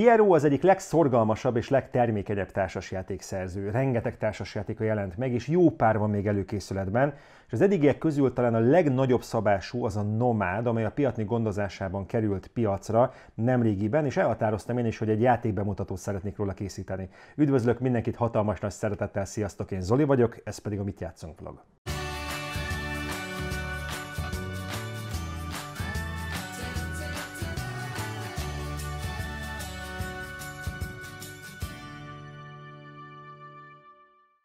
Piero az egyik legszorgalmasabb és legtermékenyebb társasjátékszerző. Rengeteg társasjátéka jelent meg, és jó pár van még előkészületben. És az eddigiek közül talán a legnagyobb szabású az a Nomád, amely a piatni gondozásában került piacra nemrégiben, és elhatároztam én is, hogy egy játékbemutatót szeretnék róla készíteni. Üdvözlök mindenkit hatalmas nagy szeretettel, sziasztok, én Zoli vagyok, ez pedig a Mit játszunk vlog.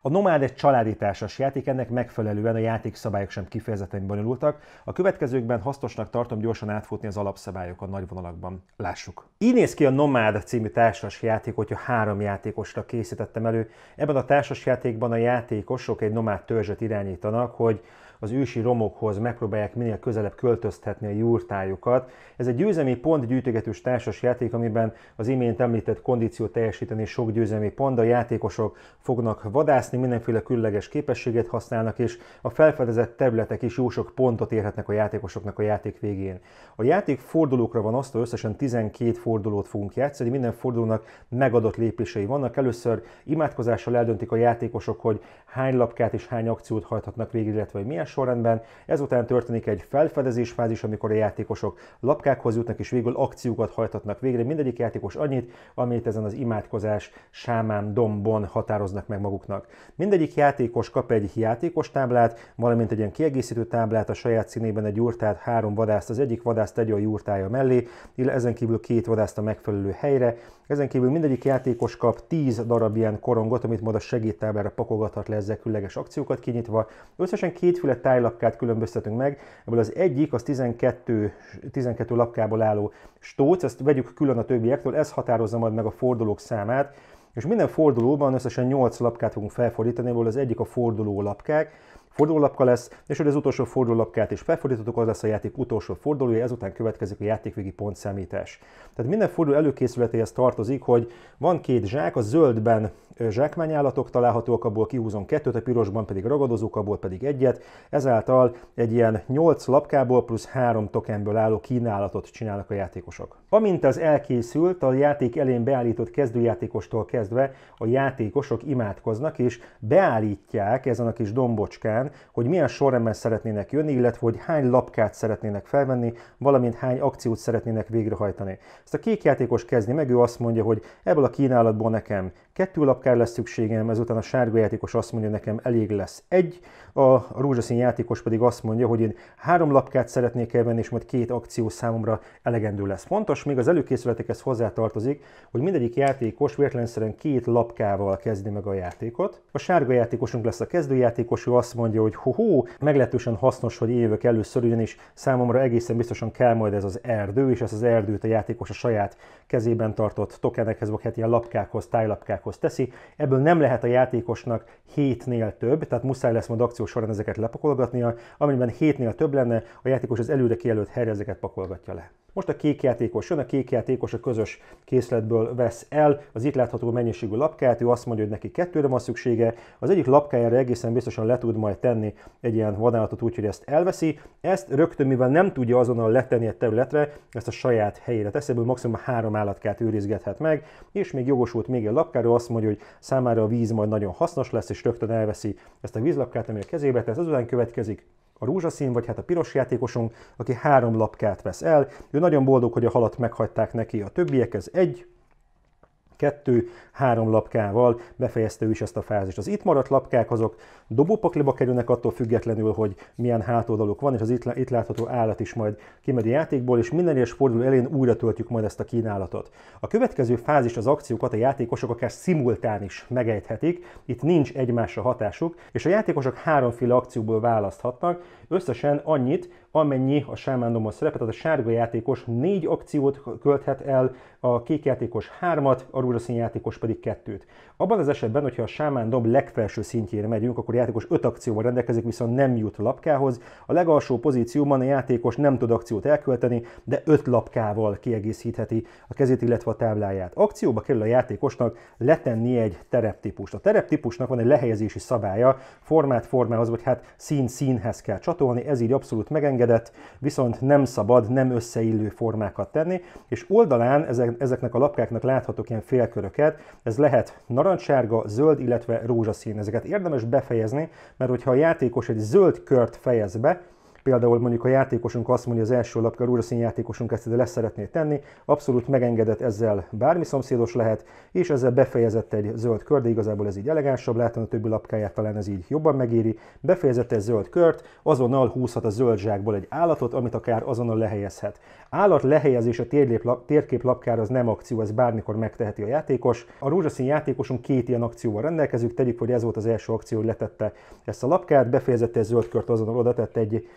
A Nomád egy családi társas játék, ennek megfelelően a játékszabályok sem kifejezetten bonyolultak. A következőkben hasznosnak tartom gyorsan átfutni az alapszabályokon nagy vonalakban. Lássuk. Így néz ki a Nomád című társas játék, hogyha három játékosra készítettem elő. Ebben a társas játékban a játékosok egy nomád törzset irányítanak, hogy az ősi romokhoz megpróbálják minél közelebb költöztetni a jurtájukat. Ez egy győzelmi pont gyűjtögetős társas játék, amiben az imént említett kondíciót teljesíteni sok győzelmi pont, a játékosok fognak vadászni, mindenféle különleges képességet használnak, és a felfedezett területek is jó sok pontot érhetnek a játékosoknak a játék végén. A játék fordulókra van osztva, összesen 12 fordulót fogunk játszani, minden fordulónak megadott lépései vannak. Először imádkozással eldöntik a játékosok, hogy hány lapkát és hány akciót hajthatnak végig, illetve hogy milyen sorrendben. Ezután történik egy felfedezés fázis, amikor a játékosok lapkákhoz jutnak és végül akciókat hajtatnak végre. Mindegyik játékos annyit, amit ezen az imádkozás sámán dombon határoznak meg maguknak. Mindegyik játékos kap egy játékos táblát, valamint egy ilyen kiegészítő táblát a saját színében egy jurtát, három vadászt, az egyik vadászt tegye a jurtája mellé, illetve ezen kívül két vadászt a megfelelő helyre. Ezen kívül mindegyik játékos kap 10 darab ilyen korongot, amit majd a segédtáblára pakolgathat le ezzel különleges akciókat kinyitva. Összesen kétféle tájlapkát különböztetünk meg, ebből az egyik az 12, 12 lapkából álló stóc, ezt vegyük külön a többiektől, ez határozza majd meg a fordulók számát, és minden fordulóban összesen 8 lapkát fogunk felfordítani, ebből az egyik a forduló lapkák, fordulólapka lesz, és hogy az utolsó fordulólapkát is felfordítottuk, az lesz a játék utolsó fordulója, ezután következik a játékvégi pontszámítás. Tehát minden forduló előkészületéhez tartozik, hogy van két zsák, a zöldben zsákmányállatok találhatók, abból kihúzom kettőt, a pirosban pedig ragadozók, abból pedig egyet. Ezáltal egy ilyen 8 lapkából plusz 3 tokenből álló kínálatot csinálnak a játékosok. Amint ez elkészült, a játék elén beállított kezdőjátékostól kezdve a játékosok imádkoznak és beállítják ezen a kis dombocskán, hogy milyen sorrendben szeretnének jönni, illetve hogy hány lapkát szeretnének felvenni, valamint hány akciót szeretnének végrehajtani. Ezt a kék játékos kezdi meg, ő azt mondja, hogy ebből a kínálatból nekem kettő lapkár lesz szükségem, ezután a sárga játékos azt mondja, nekem elég lesz egy, a rózsaszín játékos pedig azt mondja, hogy én három lapkát szeretnék elvenni, és majd két akció számomra elegendő lesz. Fontos, még az előkészületekhez hozzátartozik, hogy mindegyik játékos véletlenszerűen két lapkával kezdi meg a játékot. A sárga játékosunk lesz a kezdőjátékos, ő azt mondja, hogy ho meglehetősen hasznos, hogy évek először, ugyanis számomra egészen biztosan kell majd ez az erdő, és ezt az erdőt a játékos a saját kezében tartott tokenekhez, vagy hát ilyen lapkákhoz, tájlapkákhoz teszi. Ebből nem lehet a játékosnak hétnél több, tehát muszáj lesz majd akció során ezeket lepakolgatnia, amennyiben hétnél több lenne, a játékos az előre kijelölt helyre ezeket pakolgatja le. Most a kék játékos jön, a kék játékos a közös készletből vesz el az itt látható mennyiségű lapkát, ő azt mondja, hogy neki kettőre van szüksége, az egyik lapkájára egészen biztosan le tud majd tenni egy ilyen vadállatot úgy, hogy ezt elveszi, ezt rögtön, mivel nem tudja azonnal letenni a területre, ezt a saját helyére teszi, ebből maximum három állatkát őrizgethet meg, és még jogosult még egy lapkáról azt mondja, hogy számára a víz majd nagyon hasznos lesz, és rögtön elveszi ezt a vízlapkát, ami a kezébe tesz, azután következik a rózsaszín, vagy hát a piros játékosunk, aki három lapkát vesz el. Ő nagyon boldog, hogy a halat meghagyták neki, a többiek ez egy, kettő, három lapkával befejezte ő is ezt a fázist. Az itt maradt lapkák azok dobópakliba kerülnek attól függetlenül, hogy milyen hátoldaluk van, és az itt, itt látható állat is majd kimegy a játékból, és minden egyes forduló elén újra töltjük majd ezt a kínálatot. A következő fázis az akciókat a játékosok akár szimultán is megejthetik, itt nincs egymásra hatásuk, és a játékosok háromféle akcióból választhatnak, összesen annyit, amennyi a sámándomon szerepel, tehát a sárga játékos négy akciót költhet el, a kék játékos hármat, a rózsaszín játékos pedig kettőt. Abban az esetben, hogyha a sámán dob legfelső szintjére megyünk, akkor a játékos öt akcióval rendelkezik, viszont nem jut lapkához. A legalsó pozícióban a játékos nem tud akciót elkölteni, de öt lapkával kiegészítheti a kezét, illetve a tábláját. Akcióba kerül a játékosnak letenni egy tereptípust. A tereptípusnak van egy lehelyezési szabálya, formát formához, vagy hát szín színhez kell csatolni, ez így abszolút megengedett viszont nem szabad, nem összeillő formákat tenni, és oldalán ezeknek a lapkáknak láthatók ilyen félköröket, ez lehet narancssárga, zöld, illetve rózsaszín. Ezeket érdemes befejezni, mert hogyha a játékos egy zöld kört fejez be, Például mondjuk a játékosunk azt mondja, az első lapka, a rózsaszín játékosunk ezt le szeretné tenni, abszolút megengedett ezzel bármi szomszédos lehet, és ezzel befejezett egy zöld kör, de igazából ez így elegánsabb, látom a többi lapkáját talán ez így jobban megéri. Befejezett egy zöld kört, azonnal húzhat a zöld zsákból egy állatot, amit akár azonnal lehelyezhet. Állat lehelyezés a térkép lapkára az nem akció, ez bármikor megteheti a játékos. A rózsaszín játékosunk két ilyen akcióval rendelkezik, tegyük, hogy ez volt az első akció, hogy letette ezt a lapkát, befejezett egy zöld kört, azonnal oda tett egy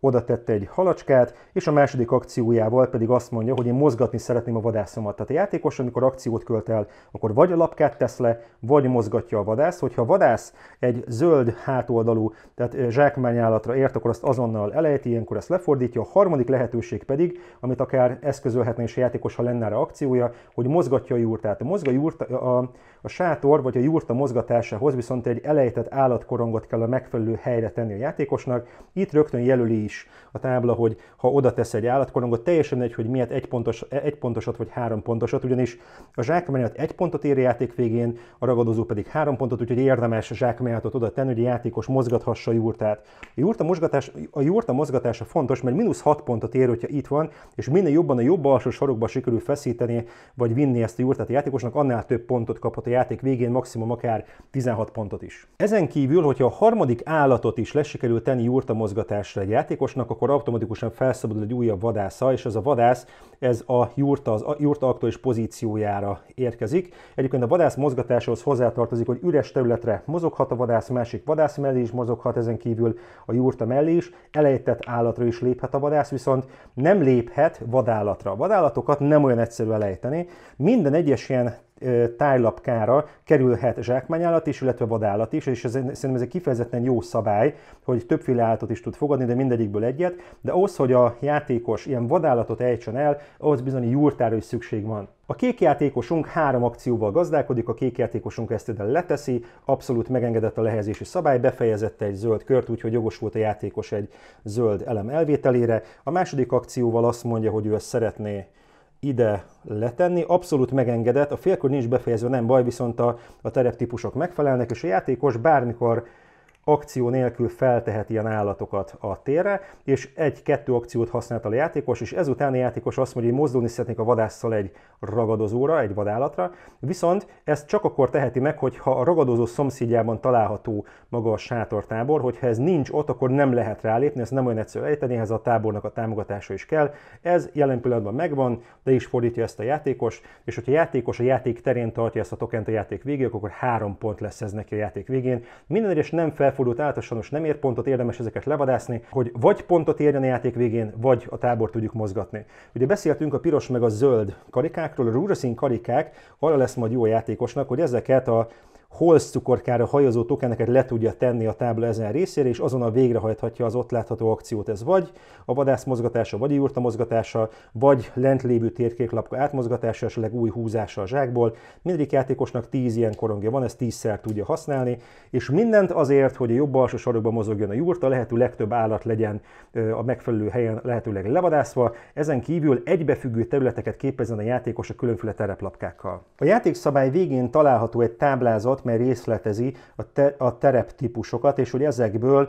oda tette egy halacskát, és a második akciójával pedig azt mondja, hogy én mozgatni szeretném a vadászomat. Tehát a játékos, amikor akciót költ el, akkor vagy a lapkát tesz le, vagy mozgatja a vadász. Hogyha a vadász egy zöld hátoldalú, tehát zsákmányállatra ért, akkor azt azonnal elejti, ilyenkor ezt lefordítja. A harmadik lehetőség pedig, amit akár eszközölhetne is a játékos, ha lenne rá akciója, hogy mozgatja a jurtát. A, mozga jurta, a, a sátor vagy a jurta mozgatásához viszont egy elejtett állatkorongot kell a megfelelő helyre tenni a játékosnak. Itt rögtön jelöli is a tábla, hogy ha oda tesz egy állatkorongot, teljesen egy, hogy miért egy, pontos, egy pontosat vagy három pontosat, ugyanis a zsákmányat egy pontot ér a játék végén, a ragadozó pedig három pontot, úgyhogy érdemes a zsákmányatot oda tenni, hogy a játékos mozgathassa a jurtát. A jurta, mozgatás, a jurta mozgatása fontos, mert mínusz 6 pontot ér, hogyha itt van, és minél jobban a jobb alsó sarokba sikerül feszíteni, vagy vinni ezt a jurtát a játékosnak, annál több pontot kaphat a játék végén, maximum akár 16 pontot is. Ezen kívül, hogyha a harmadik állatot is lesikerül tenni jurta mozgatásra egy játékosnak, akkor automatikusan felszabadul egy újabb vadásza, és az a vadász, ez a jurta, az jurta aktuális pozíciójára érkezik. Egyébként a vadász mozgatásához hozzátartozik, hogy üres területre mozoghat a vadász, másik vadász mellé is mozoghat, ezen kívül a jurta mellé is, elejtett állatra is léphet a vadász, viszont nem léphet vadállatra. Vadállatokat nem olyan egyszerű elejteni. Minden egyes ilyen tájlapkára kerülhet zsákmányállat is, illetve vadállat is, és ez, szerintem ez egy kifejezetten jó szabály, hogy többféle állatot is tud fogadni, de mindegyikből egyet, de ahhoz, hogy a játékos ilyen vadállatot ejtsen el, ahhoz bizony jurtára is szükség van. A kék játékosunk három akcióval gazdálkodik, a kék játékosunk ezt ide leteszi, abszolút megengedett a lehelyezési szabály, befejezette egy zöld kört, úgyhogy jogos volt a játékos egy zöld elem elvételére. A második akcióval azt mondja, hogy ő ezt szeretné ide letenni. Abszolút megengedett, a félkör nincs befejezve, nem baj, viszont a, a tereptípusok megfelelnek, és a játékos bármikor akció nélkül feltehet ilyen állatokat a térre, és egy-kettő akciót használt a játékos, és ezután a játékos azt mondja, hogy mozdulni szeretnék a vadásszal egy ragadozóra, egy vadállatra, viszont ezt csak akkor teheti meg, hogyha a ragadozó szomszédjában található maga a sátortábor, hogyha ez nincs ott, akkor nem lehet rálépni, ezt nem olyan egyszerű ejteni, ehhez a tábornak a támogatása is kell. Ez jelen pillanatban megvan, de is fordítja ezt a játékos, és hogyha a játékos a játék terén tartja ezt a tokent a játék végéig, akkor három pont lesz ez neki a játék végén. Minden egyes nem fel felfordult általános nem ér pontot, érdemes ezeket levadászni, hogy vagy pontot érjen a játék végén, vagy a tábor tudjuk mozgatni. Ugye beszéltünk a piros meg a zöld karikákról, a rózsaszín karikák arra lesz majd jó játékosnak, hogy ezeket a Holz cukorkára hajazó tokeneket le tudja tenni a tábla ezen részére, és azonnal végrehajthatja az ott látható akciót. Ez vagy a vadász mozgatása, vagy a mozgatása, vagy lent lévő térkéklapka átmozgatása, esetleg új húzása a zsákból. Mindegyik játékosnak 10 ilyen korongja van, ezt 10-szer tudja használni, és mindent azért, hogy a jobb alsó sarokban mozogjon a jurta, lehető legtöbb állat legyen a megfelelő helyen lehetőleg levadászva, ezen kívül egybefüggő területeket képezzen a játékos a különféle tereplapkákkal. A játékszabály végén található egy táblázat, dolgot, mely részletezi a, te, a tereptípusokat, és hogy ezekből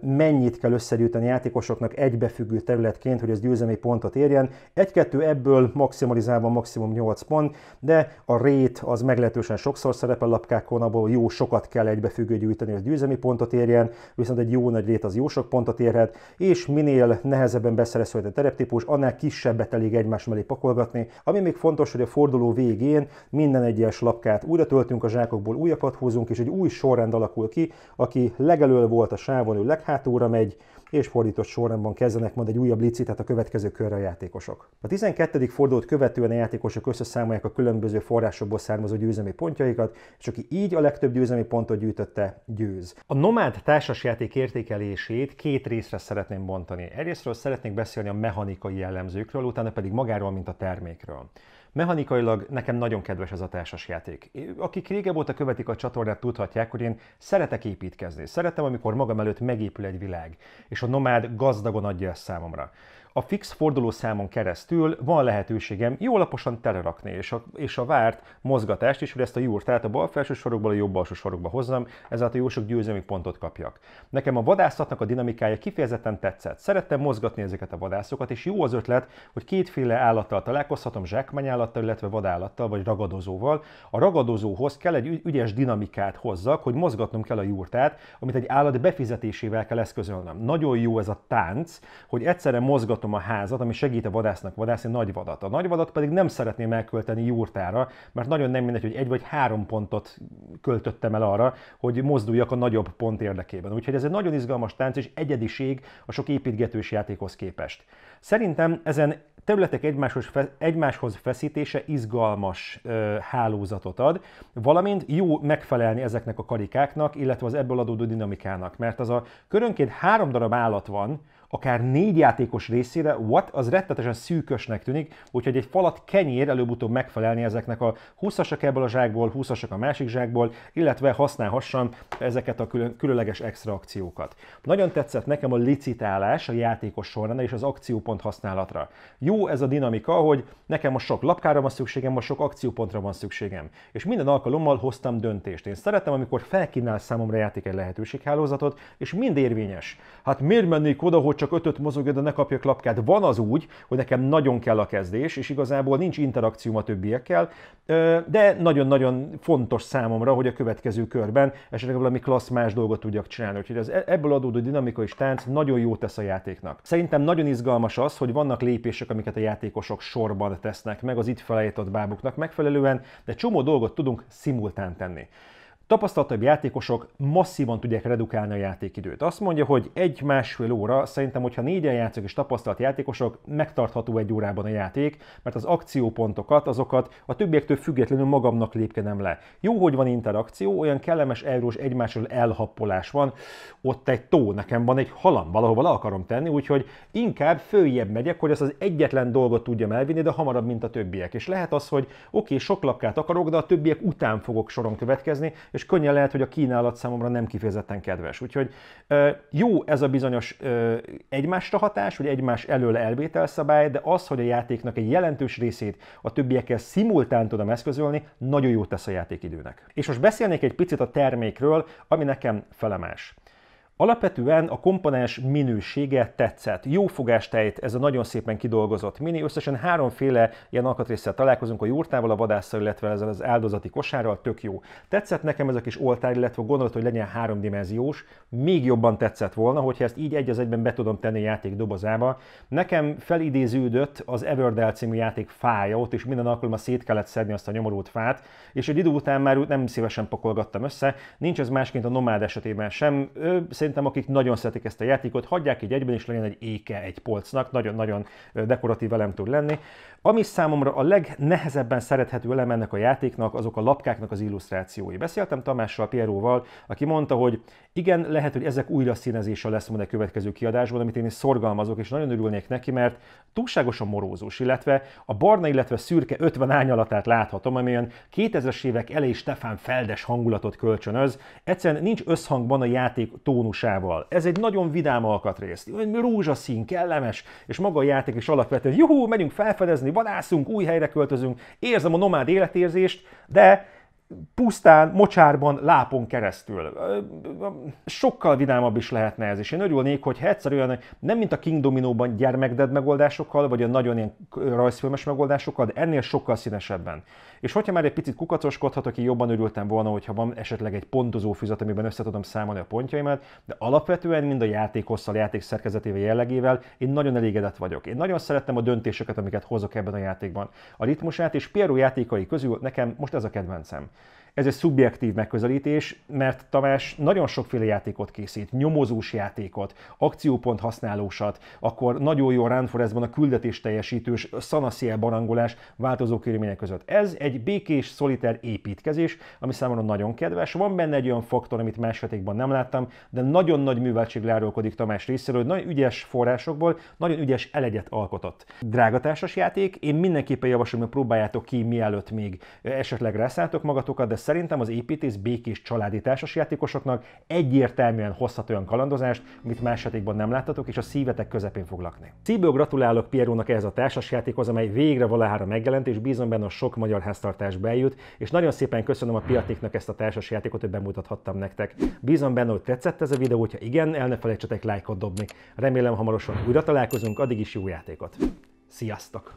mennyit kell összegyűjteni játékosoknak egybefüggő területként, hogy ez győzelmi pontot érjen. Egy-kettő ebből maximalizálva maximum 8 pont, de a rét az meglehetősen sokszor szerepel lapkákon, abból jó sokat kell egybefüggő gyűjteni, hogy győzelmi pontot érjen, viszont egy jó nagy rét az jó sok pontot érhet, és minél nehezebben beszerezhető tereptípus, annál kisebbet elég egymás mellé pakolgatni. Ami még fontos, hogy a forduló végén minden egyes lapkát újra töltünk a zsákokból, abból újakat húzunk, és egy új sorrend alakul ki, aki legelől volt a sávon, ő leghátulra megy, és fordított sorrendben kezdenek majd egy újabb licitet a következő körre a játékosok. A 12. fordulót követően a játékosok összeszámolják a különböző forrásokból származó győzelmi pontjaikat, és aki így a legtöbb győzelmi pontot gyűjtötte, győz. A nomád társasjáték értékelését két részre szeretném bontani. Egyrésztről szeretnék beszélni a mechanikai jellemzőkről, utána pedig magáról, mint a termékről. Mechanikailag nekem nagyon kedves ez a társas játék. Akik régebb óta követik a csatornát, tudhatják, hogy én szeretek építkezni. Szeretem, amikor magam előtt megépül egy világ, és a nomád gazdagon adja ezt számomra a fix fordulószámon keresztül van lehetőségem jó alaposan telerakni, és a, és a várt mozgatást is, hogy ezt a jurtát a bal felső sorokból a jobb alsó sorokba hozzam, ezáltal jó sok győzelmi pontot kapjak. Nekem a vadászatnak a dinamikája kifejezetten tetszett. Szerettem mozgatni ezeket a vadászokat, és jó az ötlet, hogy kétféle állattal találkozhatom, zsákmányállattal, illetve vadállattal vagy ragadozóval. A ragadozóhoz kell egy ügyes dinamikát hozzak, hogy mozgatnom kell a jurtát, amit egy állat befizetésével kell eszközölnöm. Nagyon jó ez a tánc, hogy egyszerre mozgatom tartom a házat, ami segít a vadásznak vadászni nagy vadat. A nagy vadat pedig nem szeretném elkölteni jurtára, mert nagyon nem mindegy, hogy egy vagy három pontot költöttem el arra, hogy mozduljak a nagyobb pont érdekében. Úgyhogy ez egy nagyon izgalmas tánc és egyediség a sok építgetős játékhoz képest. Szerintem ezen területek egymáshoz, egymáshoz feszítése izgalmas ö, hálózatot ad, valamint jó megfelelni ezeknek a karikáknak, illetve az ebből adódó dinamikának, mert az a körönként három darab állat van, akár négy játékos részére, what, az rettetesen szűkösnek tűnik, úgyhogy egy falat kenyér előbb-utóbb megfelelni ezeknek a 20-asak ebből a zsákból, 20-asak a másik zsákból, illetve használhassam ezeket a külön, különleges extra akciókat. Nagyon tetszett nekem a licitálás a játékos során és az akciópont használatra. Jó ez a dinamika, hogy nekem most sok lapkára van szükségem, most sok akciópontra van szükségem. És minden alkalommal hoztam döntést. Én szeretem, amikor felkínál számomra játék egy lehetőséghálózatot, és mind érvényes. Hát miért mennék oda, hogy csak ötöt mozogja, de ne kapjak lapkát. Van az úgy, hogy nekem nagyon kell a kezdés, és igazából nincs interakcióm a többiekkel, de nagyon-nagyon fontos számomra, hogy a következő körben esetleg valami klassz más dolgot tudjak csinálni. Úgyhogy az e- ebből adódó dinamika és tánc nagyon jó tesz a játéknak. Szerintem nagyon izgalmas az, hogy vannak lépések, amiket a játékosok sorban tesznek meg az itt felejtett bábuknak megfelelően, de csomó dolgot tudunk szimultán tenni. Tapasztaltabb játékosok masszívan tudják redukálni a játékidőt. Azt mondja, hogy egy-másfél óra, szerintem, hogyha négyen játszok és tapasztalt játékosok, megtartható egy órában a játék, mert az akciópontokat, azokat a többiektől függetlenül magamnak lépkedem le. Jó, hogy van interakció, olyan kellemes eurós egymásról elhappolás van, ott egy tó, nekem van egy halam, valahova le akarom tenni, úgyhogy inkább följebb megyek, hogy ezt az egyetlen dolgot tudjam elvinni, de hamarabb, mint a többiek. És lehet az, hogy oké, okay, sok lapkát akarok, de a többiek után fogok soron következni, és könnyen lehet, hogy a kínálat számomra nem kifejezetten kedves. Úgyhogy jó ez a bizonyos egymásra hatás, vagy egymás elől elvételszabály, de az, hogy a játéknak egy jelentős részét a többiekkel szimultán tudom eszközölni, nagyon jót tesz a játékidőnek. És most beszélnék egy picit a termékről, ami nekem felemás. Alapvetően a komponens minősége tetszett. Jó fogástejt ez a nagyon szépen kidolgozott mini. Összesen háromféle ilyen alkatrészsel találkozunk a jurtával, a vadásszal, illetve ezzel az áldozati kosárral, tök jó. Tetszett nekem ez a kis oltár, illetve gondolat, hogy legyen háromdimenziós. Még jobban tetszett volna, hogyha ezt így egy az egyben be tudom tenni a játék dobozába. Nekem felidéződött az Everdell című játék fája, ott is minden alkalommal szét kellett szedni azt a nyomorult fát, és egy idő után már nem szívesen pakolgattam össze. Nincs ez másként a nomád esetében sem szerintem akik nagyon szeretik ezt a játékot, hagyják így egyben, és legyen egy éke egy polcnak, nagyon-nagyon dekoratív elem tud lenni. Ami számomra a legnehezebben szerethető elem ennek a játéknak, azok a lapkáknak az illusztrációi. Beszéltem Tamással, Pieróval, aki mondta, hogy igen, lehet, hogy ezek újra színezése lesz majd a következő kiadásban, amit én is szorgalmazok, és nagyon örülnék neki, mert túlságosan morózus, illetve a barna, illetve szürke 50 ányalatát láthatom, ami olyan 2000-es évek elejé Stefán Feldes hangulatot kölcsönöz. Egyszerűen nincs összhangban a játék tónusával. Ez egy nagyon vidám alkatrész, rózsaszín, kellemes, és maga a játék is alapvetően, juhú, megyünk felfedezni, vadászunk, új helyre költözünk, érzem a nomád életérzést, de pusztán, mocsárban, lápon keresztül. Sokkal vidámabb is lehetne ez, és én örülnék, hogy egyszerűen nem mint a King Domino-ban gyermekded megoldásokkal, vagy a nagyon ilyen rajzfilmes megoldásokkal, de ennél sokkal színesebben. És hogyha már egy picit kukacoskodhatok, én jobban örültem volna, hogyha van esetleg egy pontozó füzet, amiben össze tudom számolni a pontjaimat, de alapvetően mind a játék hosszal, játék szerkezetével, jellegével én nagyon elégedett vagyok. Én nagyon szerettem a döntéseket, amiket hozok ebben a játékban. A ritmusát és Piero játékai közül nekem most ez a kedvencem. Ez egy szubjektív megközelítés, mert Tamás nagyon sokféle játékot készít, nyomozós játékot, akciópont használósat, akkor nagyon jó Run Forestban a küldetés teljesítős, szanaszél barangolás változó körülmények között. Ez egy békés, szoliter építkezés, ami számomra nagyon kedves. Van benne egy olyan faktor, amit más játékban nem láttam, de nagyon nagy műveltség lárulkodik Tamás részéről, nagyon ügyes forrásokból, nagyon ügyes elegyet alkotott. Drágatársas játék, én mindenképpen javaslom, hogy próbáljátok ki, mielőtt még esetleg rászálltok magatokat, de szerintem az építész békés családi társasjátékosoknak egyértelműen hozhat olyan kalandozást, amit más játékban nem láttatok, és a szívetek közepén fog lakni. Szívből gratulálok Pierónak ehhez a társasjátékhoz, amely végre valahára megjelent, és bízom benne a sok magyar háztartás bejut, és nagyon szépen köszönöm a Piatéknak ezt a társasjátékot, hogy bemutathattam nektek. Bízom benne, hogy tetszett ez a videó, hogyha igen, el ne felejtsetek lájkot dobni. Remélem hamarosan újra találkozunk, addig is jó játékot! Sziasztok!